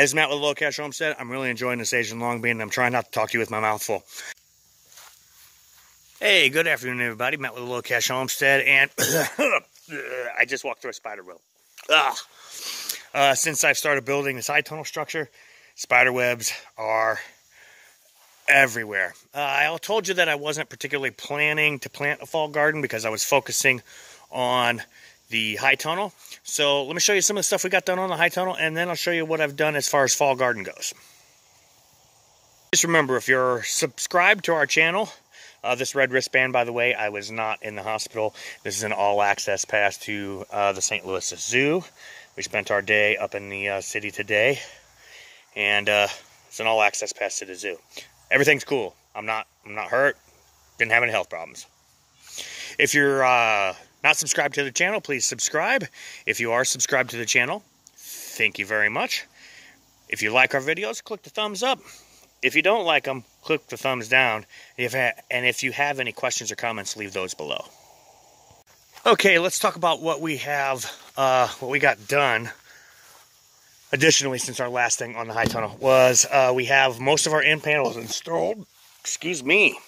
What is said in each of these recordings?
As Matt with Low Cash Homestead, I'm really enjoying this Asian long bean, and I'm trying not to talk to you with my mouth full. Hey, good afternoon, everybody. Matt with Low Cash Homestead, and I just walked through a spider web. Uh, since I've started building this high tunnel structure, spider webs are everywhere. Uh, I told you that I wasn't particularly planning to plant a fall garden because I was focusing on the high tunnel. So let me show you some of the stuff we got done on the high tunnel, and then I'll show you what I've done as far as fall garden goes. Just remember, if you're subscribed to our channel, uh, this red wristband, by the way, I was not in the hospital. This is an all-access pass to uh, the St. Louis Zoo. We spent our day up in the uh, city today, and uh, it's an all-access pass to the zoo. Everything's cool. I'm not, I'm not hurt. Didn't have any health problems. If you're uh, not subscribed to the channel, please subscribe. If you are subscribed to the channel, thank you very much. If you like our videos, click the thumbs up. If you don't like them, click the thumbs down. If, and if you have any questions or comments, leave those below. Okay, let's talk about what we have, uh, what we got done. Additionally, since our last thing on the high tunnel was uh, we have most of our end panels installed. Excuse me,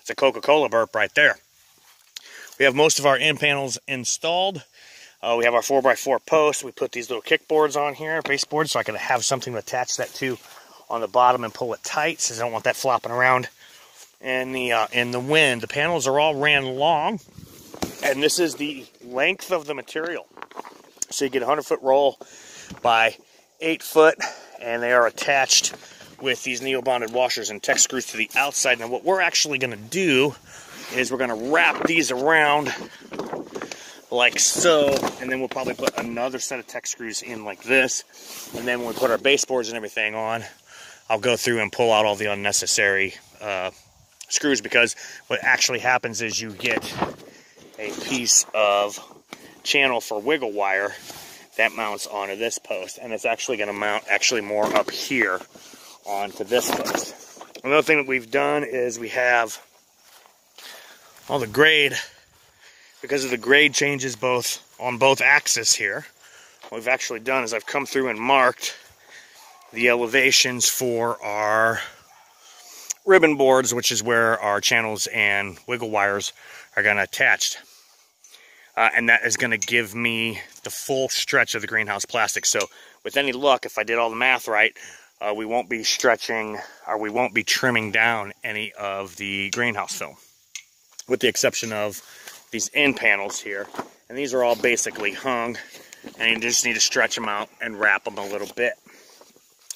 it's a Coca-Cola burp right there. We have most of our end panels installed. Uh, we have our 4x4 posts. We put these little kickboards on here, baseboards, so I can have something to attach that to on the bottom and pull it tight, since I don't want that flopping around in the, uh, in the wind. The panels are all ran long, and this is the length of the material. So you get a 100-foot roll by 8 foot, and they are attached with these neo-bonded washers and tech screws to the outside. Now what we're actually going to do is we're going to wrap these around like so, and then we'll probably put another set of tech screws in like this. And then when we put our baseboards and everything on, I'll go through and pull out all the unnecessary uh, screws because what actually happens is you get a piece of channel for wiggle wire that mounts onto this post and it's actually going to mount actually more up here onto this post. Another thing that we've done is we have all the grade, because of the grade changes both on both axes here, what we've actually done is I've come through and marked the elevations for our ribbon boards, which is where our channels and wiggle wires are going to attach. Uh, and that is going to give me the full stretch of the greenhouse plastic. So with any luck, if I did all the math right, uh, we won't be stretching or we won't be trimming down any of the greenhouse film with the exception of these end panels here. And these are all basically hung, and you just need to stretch them out and wrap them a little bit.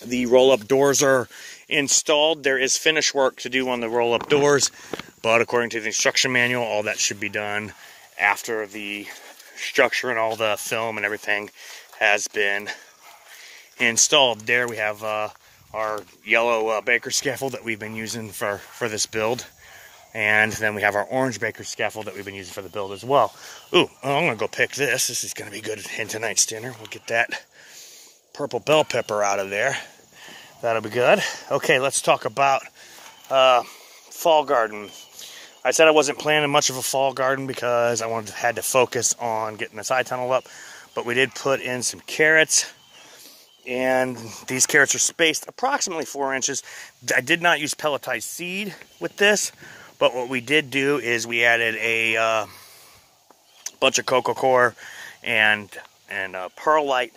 The roll-up doors are installed. There is finish work to do on the roll-up doors, but according to the instruction manual, all that should be done after the structure and all the film and everything has been installed. There we have uh, our yellow uh, baker scaffold that we've been using for, for this build. And then we have our orange baker scaffold that we've been using for the build as well. Ooh, oh, I'm gonna go pick this. This is gonna be good in tonight's dinner. We'll get that purple bell pepper out of there. That'll be good. Okay, let's talk about uh, fall garden. I said I wasn't planning much of a fall garden because I wanted to, had to focus on getting the side tunnel up, but we did put in some carrots, and these carrots are spaced approximately four inches. I did not use pelletized seed with this, but what we did do is we added a uh, bunch of coco coir and and uh, perlite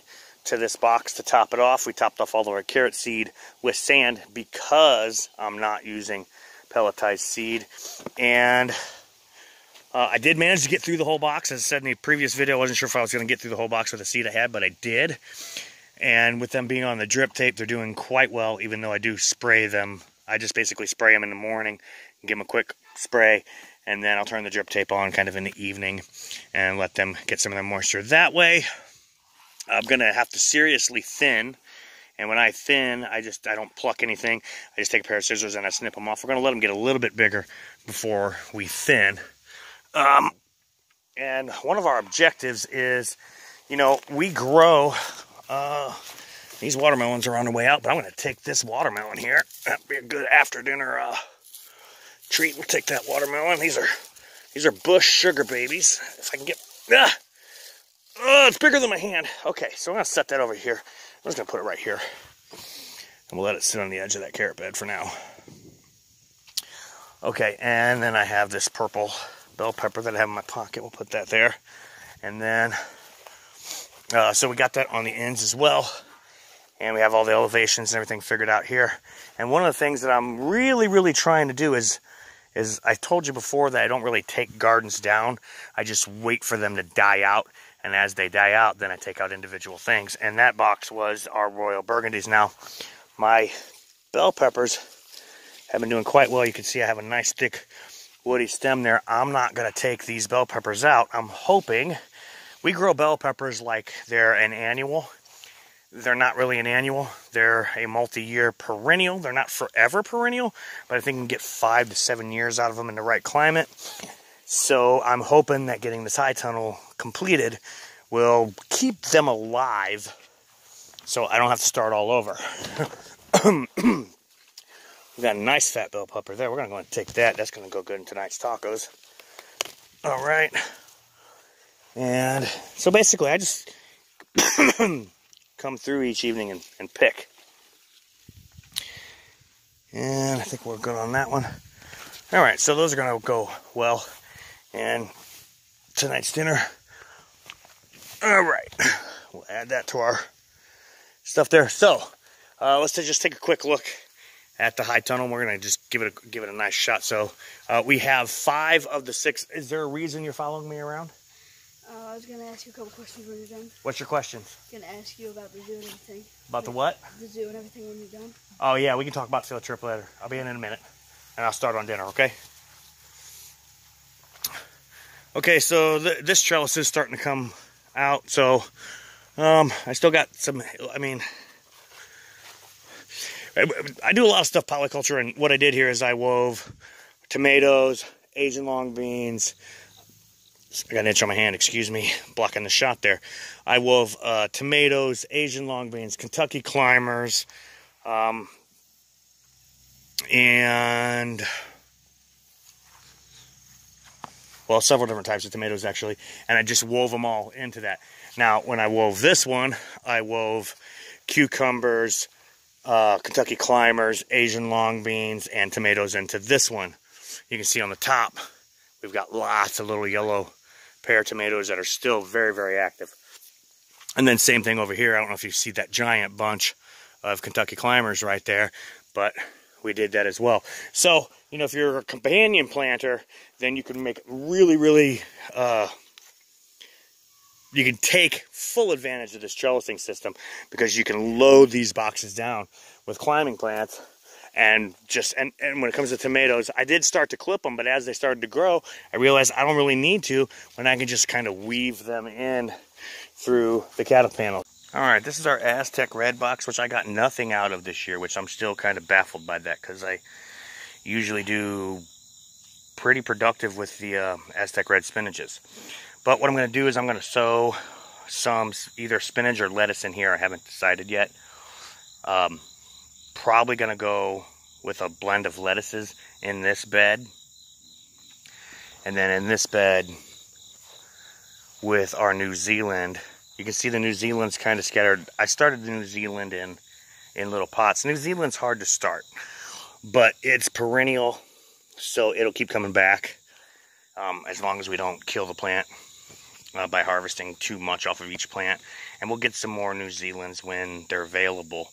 to this box to top it off. We topped off all of our carrot seed with sand because I'm not using pelletized seed. And uh, I did manage to get through the whole box. As I said in the previous video, I wasn't sure if I was going to get through the whole box with the seed I had, but I did. And with them being on the drip tape, they're doing quite well, even though I do spray them. I just basically spray them in the morning give them a quick spray, and then I'll turn the drip tape on kind of in the evening and let them get some of the moisture that way. I'm going to have to seriously thin, and when I thin, I just I don't pluck anything. I just take a pair of scissors and I snip them off. We're going to let them get a little bit bigger before we thin. Um, and one of our objectives is, you know, we grow, uh, these watermelons are on the way out, but I'm to take this watermelon here. That'd be a good after dinner uh, treat. We'll take that watermelon. These are these are bush sugar babies. If I can get ah, oh, it's bigger than my hand. Okay, so I'm gonna set that over here. I'm just gonna put it right here. And we'll let it sit on the edge of that carrot bed for now. Okay, and then I have this purple bell pepper that I have in my pocket. We'll put that there. And then, uh, so we got that on the ends as well. And we have all the elevations and everything figured out here. And one of the things that I'm really, really trying to do is, is I told you before that I don't really take gardens down. I just wait for them to die out. And as they die out, then I take out individual things. And that box was our Royal Burgundies. Now, my bell peppers have been doing quite well. You can see I have a nice thick woody stem there. I'm not going to take these bell peppers out. I'm hoping we grow bell peppers like they're an annual. They're not really an annual. They're a multi-year perennial. They're not forever perennial, but I think you can get five to seven years out of them in the right climate. So I'm hoping that getting this high tunnel completed will keep them alive so I don't have to start all over. We got a nice fat bell pepper there. We're going to go and take that. That's going to go good in tonight's tacos. All right. And so basically, I just come through each evening and, and pick. And I think we're good on that one. All right, so those are going to go well. And tonight's dinner. All right, we'll add that to our stuff there. So uh, let's just take a quick look at the high tunnel. We're gonna just give it a, give it a nice shot. So uh, we have five of the six. Is there a reason you're following me around? I was gonna ask you a couple questions when you're done. What's your question? Gonna ask you about the zoo and everything. About the what? The zoo and everything when you're done. Oh yeah, we can talk about field trip later. I'll be in in a minute, and I'll start on dinner. Okay. Okay, so th this trellis is starting to come out. So um, I still got some. I mean, I do a lot of stuff polyculture, and what I did here is I wove tomatoes, Asian long beans. I got an itch on my hand, excuse me, blocking the shot there. I wove uh, tomatoes, Asian long beans, Kentucky climbers, um, and well, several different types of tomatoes actually, and I just wove them all into that. Now, when I wove this one, I wove cucumbers, uh, Kentucky Climbers, Asian long beans, and tomatoes into this one. You can see on the top, we've got lots of little yellow pear tomatoes that are still very, very active. And then same thing over here. I don't know if you see that giant bunch of Kentucky Climbers right there, but we did that as well. So, you know, if you're a companion planter, then you can make really, really uh, you can take full advantage of this trellising system because you can load these boxes down with climbing plants and just and, and when it comes to tomatoes i did start to clip them but as they started to grow i realized i don't really need to when i can just kind of weave them in through the cattle panel all right this is our aztec red box which i got nothing out of this year which i'm still kind of baffled by that because i usually do pretty productive with the uh, aztec red spinaches but what I'm going to do is I'm going to sow some either spinach or lettuce in here. I haven't decided yet. Um, probably going to go with a blend of lettuces in this bed. And then in this bed with our New Zealand. You can see the New Zealand's kind of scattered. I started the New Zealand in, in little pots. New Zealand's hard to start, but it's perennial, so it'll keep coming back um, as long as we don't kill the plant uh, by harvesting too much off of each plant. And we'll get some more New Zealands when they're available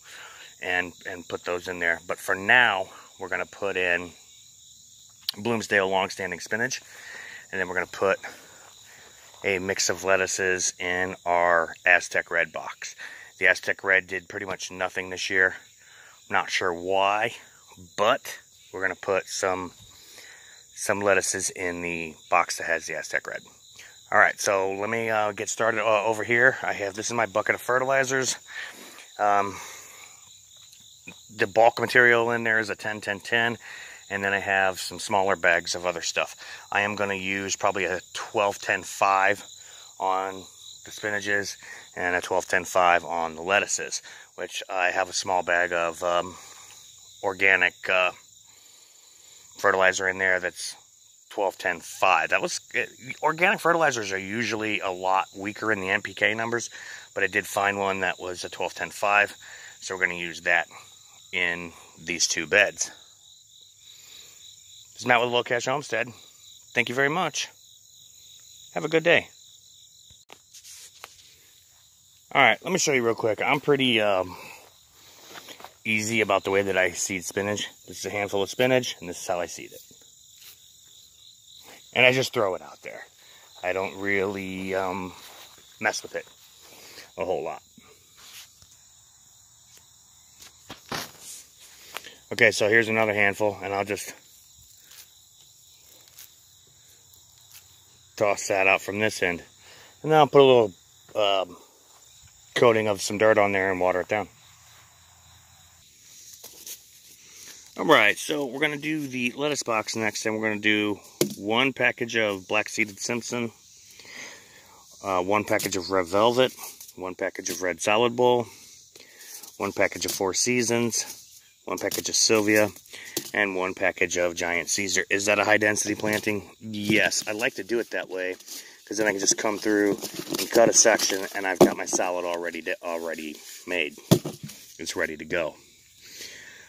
and, and put those in there. But for now, we're going to put in Bloomsdale longstanding spinach. And then we're going to put a mix of lettuces in our Aztec Red box. The Aztec Red did pretty much nothing this year. I'm Not sure why, but we're going to put some some lettuces in the box that has the Aztec Red. All right, so let me uh, get started uh, over here. I have, this is my bucket of fertilizers. Um, the bulk material in there is a 10 10 10 and then I have some smaller bags of other stuff. I am going to use probably a 12 10 5 on the spinaches and a 12 10 5 on the lettuces, which I have a small bag of um, organic uh, fertilizer in there that's 12, 10, 5. That was organic fertilizers are usually a lot weaker in the NPK numbers, but I did find one that was a 12, 10, 5. So we're going to use that in these two beds. This is Matt with Low Cash Homestead. Thank you very much. Have a good day. All right, let me show you real quick. I'm pretty um, easy about the way that I seed spinach. This is a handful of spinach, and this is how I seed it. And I just throw it out there. I don't really um, mess with it a whole lot. Okay, so here's another handful, and I'll just toss that out from this end. And then I'll put a little um, coating of some dirt on there and water it down. All right, so we're gonna do the lettuce box next, and we're gonna do one package of black seeded Simpson, uh, one package of red velvet, one package of red salad bowl, one package of Four Seasons, one package of Sylvia, and one package of Giant Caesar. Is that a high density planting? Yes, I like to do it that way because then I can just come through and cut a section, and I've got my salad already already made. It's ready to go.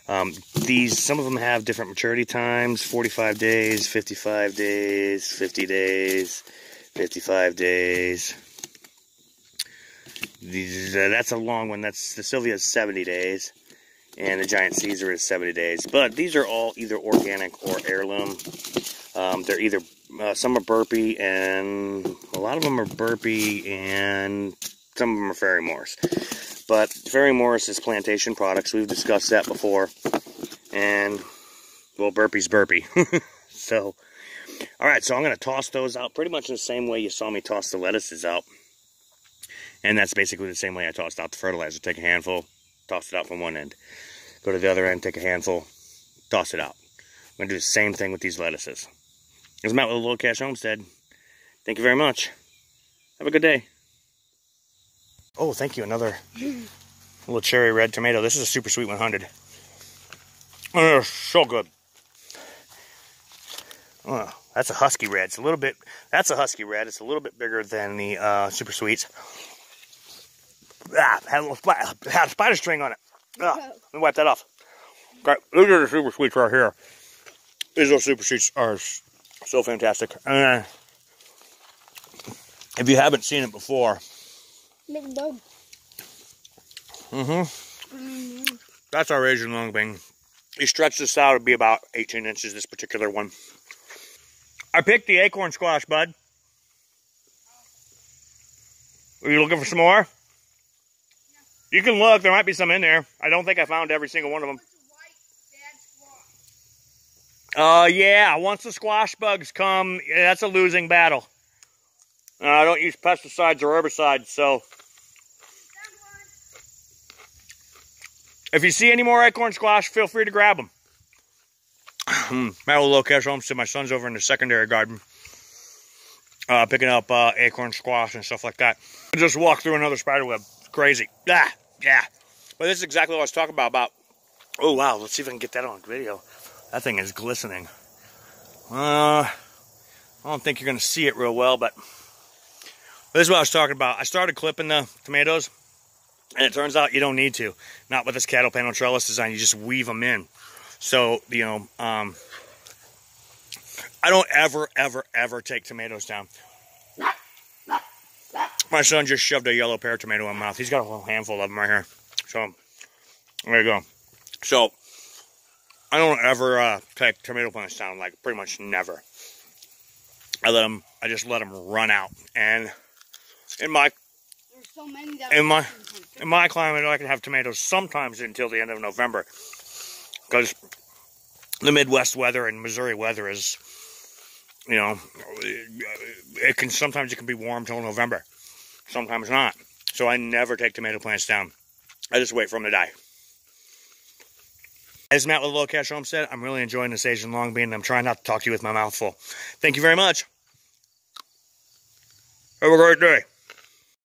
Um, these, some of them have different maturity times, 45 days, 55 days, 50 days, 55 days. These, uh, that's a long one. That's the Sylvia is 70 days, and the Giant Caesar is 70 days. But these are all either organic or heirloom. Um, they're either uh, some are burpee, and a lot of them are burpee, and some of them are Ferry-Morse. But Ferry-Morse is plantation products. We've discussed that before. And, well, burpee's burpee. so, all right, so I'm going to toss those out pretty much in the same way you saw me toss the lettuces out. And that's basically the same way I tossed out the fertilizer. Take a handful, toss it out from one end. Go to the other end, take a handful, toss it out. I'm going to do the same thing with these lettuces. This is Matt with a Low Cash Homestead. Thank you very much. Have a good day. Oh, thank you. Another little cherry red tomato. This is a super sweet 100. Oh, so good. Oh, that's a husky red. It's a little bit, that's a husky red. It's a little bit bigger than the uh, super sweets. Ah, had a little had a spider string on it. Ah, let me wipe that off. Okay, these are the super sweets right here. These little super sweets are so fantastic. Uh, if you haven't seen it before, dog. Mm-hmm. That's our Asian longbean. You stretch this out, it'd be about 18 inches, this particular one. I picked the acorn squash, bud. Are you looking for some more? You can look, there might be some in there. I don't think I found every single one of them. Uh, yeah, once the squash bugs come, that's a losing battle. Uh, I don't use pesticides or herbicides, so If you see any more acorn squash, feel free to grab them. Low Cash Homestead, my son's over in the secondary garden. Uh, picking up uh, acorn squash and stuff like that. I just walked through another spider web. crazy. Yeah, yeah. But this is exactly what I was talking about. About oh wow, let's see if I can get that on video. That thing is glistening. Uh, I don't think you're gonna see it real well, but this is what I was talking about. I started clipping the tomatoes and it turns out you don't need to. Not with this cattle panel trellis design. You just weave them in. So, you know, um, I don't ever, ever, ever take tomatoes down. My son just shoved a yellow pear tomato in my mouth. He's got a whole handful of them right here. So, there you go. So, I don't ever uh, take tomato plants down, like pretty much never. I let them, I just let them run out. And in my so many that in my in my climate, I can have tomatoes sometimes until the end of November, because the Midwest weather and Missouri weather is, you know, it can sometimes it can be warm till November, sometimes not. So I never take tomato plants down. I just wait for them to die. As Matt with Low Cash Homestead, I'm really enjoying this Asian long bean. I'm trying not to talk to you with my mouth full. Thank you very much. Have a great day.